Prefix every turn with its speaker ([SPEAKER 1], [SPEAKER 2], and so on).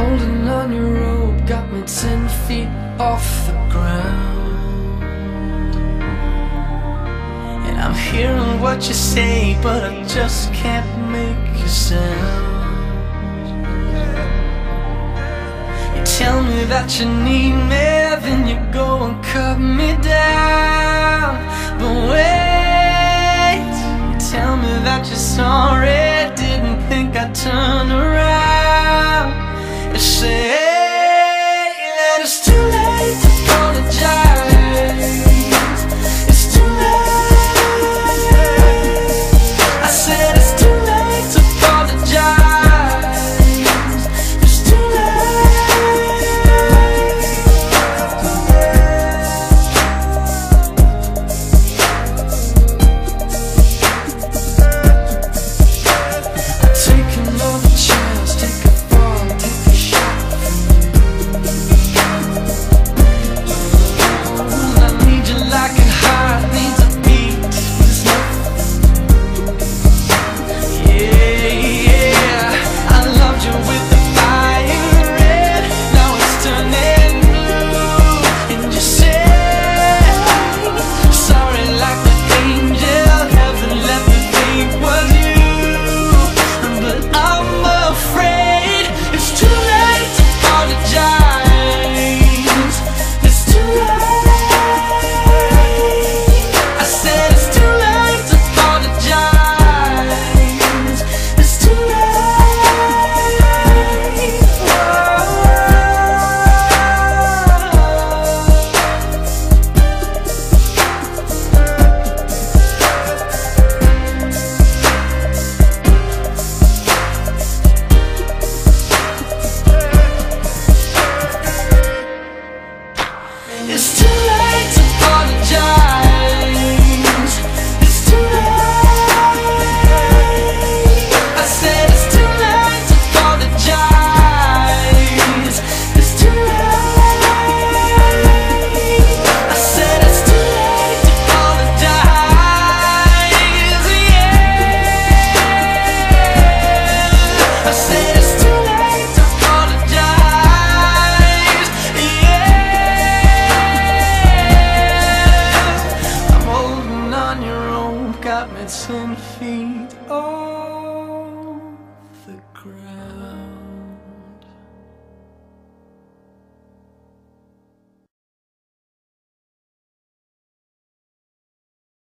[SPEAKER 1] Holding on your rope got me ten feet off the ground. And I'm hearing what you say but I just can't make a sound. You tell me that you need me then you go and cut me down. But wait, you tell me that you're sorry. of the ground.